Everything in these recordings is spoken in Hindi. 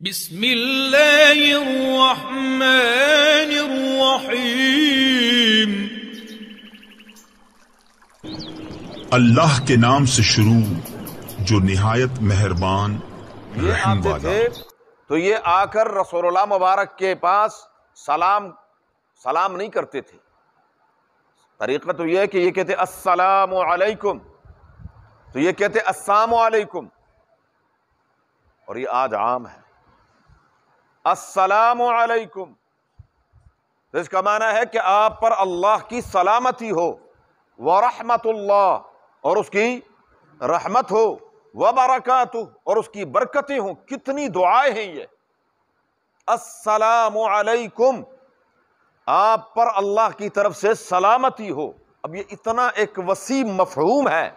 बिस्मिल्लाहिर्रहमानिर्रहीम। अल्लाह के नाम से शुरू जो निहायत मेहरबान ये आते थे तो ये आकर रसूलुल्लाह मुबारक के पास सलाम सलाम नहीं करते थे। तरीका तो ये है कि ये कहते अस्सलाम अलैकुम। तो ये कहते अस्सलाम अलैकुम। और ये आज आम है। अस्सलाम अलैकुम। तो इसका माना है कि आप पर अल्लाह की सलामती हो, व रहमतुल्लाह, और उसकी रहमत हो, व बरकत और उसकी बरकतें हों। कितनी दुआएँ हैं ये। अस्सलाम अलैकुम। आप पर अल्लाह की तरफ़ से सलामती हो। अब ये इतना एक वसी मफहूम है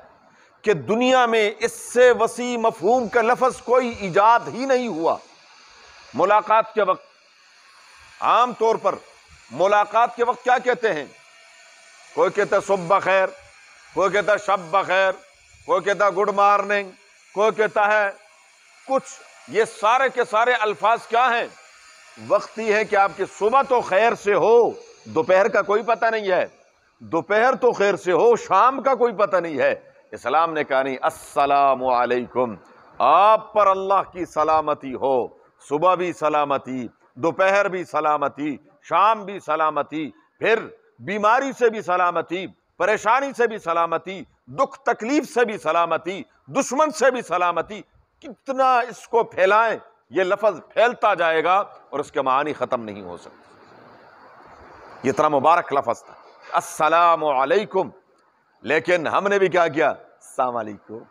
कि दुनिया में इससे वसी मफहूम का लफज कोई ईजाद ही नहीं हुआ। मुलाकात के वक्त। आम तौर पर मुलाकात के वक्त क्या कहते हैं? कोई कहता सुबह खैर, कोई कहता शब बखैर कोई कहता गुड मॉर्निंग, कोई कहता है कुछ। ये सारे के सारे अल्फाज क्या हैं? वक्त ही है कि आपकी सुबह तो खैर से हो, दोपहर का कोई पता नहीं है। दोपहर तो खैर से हो, शाम का कोई पता नहीं है। इस्लाम ने कहा नहीं, अस्सलाम वालेकुम आप पर अल्लाह की सलामती हो। सुबह भी सलामती, दोपहर भी सलामती, शाम भी सलामती, फिर बीमारी से भी सलामती, परेशानी से भी सलामती, दुख तकलीफ़ से भी सलामती, दुश्मन से भी सलामती। कितना इसको फैलाएँ, ये लफज फैलता जाएगा और उसके मानी ख़त्म नहीं हो सकते। ये इतना मुबारक लफज था। अस्सलाम वालेकुम लेकिन हमने भी क्या किया? सलामकुम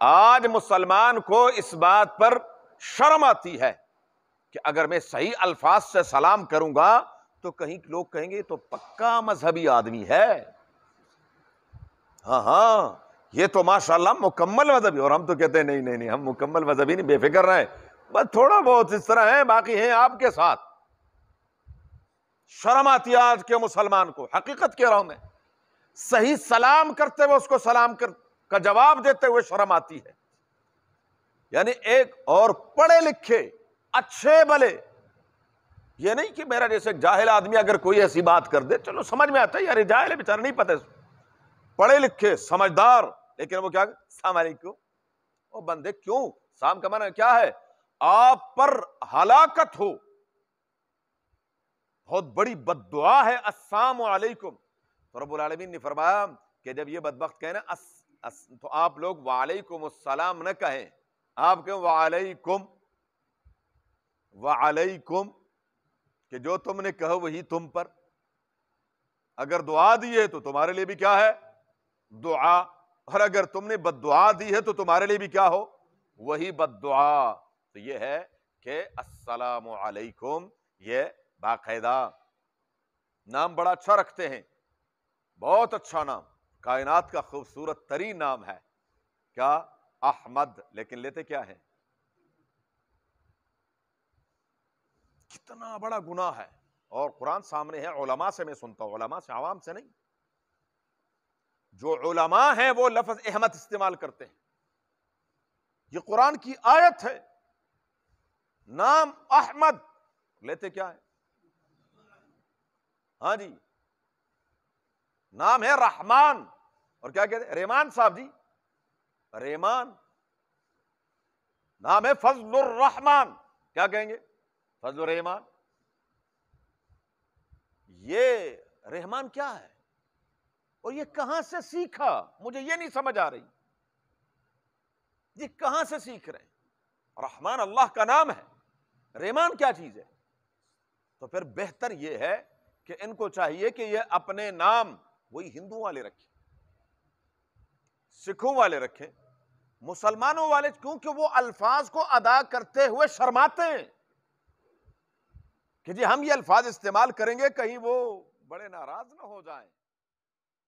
आज मुसलमान को इस बात पर शर्म आती है कि अगर मैं सही अल्फाज से सलाम करूँगा तो कहीं लोग कहेंगे तो पक्का मजहबी आदमी है। हाँ हाँ ये तो माशाल्लाह मुकम्मल मजहबी और हम तो कहते हैं, नहीं नहीं नहीं, हम मुकम्मल मजहबी नहीं, बेफिक्र रहे। बस थोड़ा बहुत इस तरह है, बाकी हैं आपके साथ। शर्म आती आज के मुसलमान को, हकीकत कह रहा हूँ मैं। सही सलाम करते हुए उसको सलाम कर, का जवाब देते हुए शर्म आती है। यानी एक और पढ़े लिखे अच्छे भले। ये नहीं कि मेरा जैसे जाहिल आदमी अगर कोई ऐसी बात कर दे चलो समझ में आता है यार जाहिल है बेचारा नहीं पता। पढ़े लिखे समझदार लेकिन वो क्या सामको वो बंदे क्यों? शाम का माना क्या है? आप पर हलाकत हो। बहुत बड़ी बददुआ है अस्सलाम वालेकुम। तो ने फरमाया कि जब ये बदबख्त कहे ना अस, अस, तो आप लोग वालेकुम अस्सलाम न कहें। आप कहें, वालेकुम वालेकुम, कि जो तुमने कहो वही तुम पर। अगर दुआ दी है तो तुम्हारे लिए भी क्या है? दुआ। और अगर तुमने बददुआ दी है तो तुम्हारे लिए भी क्या हो? वही बददुआ। तो ये है कि अस्सलाम ये बाकायदा। नाम बड़ा अच्छा रखते हैं। बहुत अच्छा नाम। कायनात का खूबसूरत तरीन नाम है। क्या? अहमद, लेकिन लेते क्या है? कितना बड़ा गुनाह है। और कुरान सामने है ओलमा से मैं सुनता हूँ ओलमा से आवाम से नहीं। जो ओलमा है, वो लफज अहमद इस्तेमाल करते हैं। ये कुरान की आयत है। नाम अहमद, लेते क्या है? हाँ जी। नाम है रहमान। और क्या कहते हैं? रेमान साहब जी। रेमान नाम है फजलुर रहमान क्या कहेंगे? फजल रहमान ये रहमान क्या है? और ये कहाँ से सीखा? मुझे ये नहीं समझ आ रही। ये कहाँ से सीख रहे हैं? रहमान अल्लाह का नाम है। रहमान क्या चीज़ है? तो फिर बेहतर यह है कि इनको चाहिए कि ये अपने नाम वही हिंदू वाले रखें। सिखों वाले रखें। मुसलमानों वाले, क्योंकि वो अल्फाज को अदा करते हुए शर्माते हैं कि जी हम ये अल्फाज इस्तेमाल करेंगे, कहीं वो बड़े नाराज़ ना हो जाएँ।